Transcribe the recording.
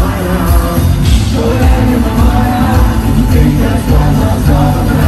my heart, put in. You think that's why I love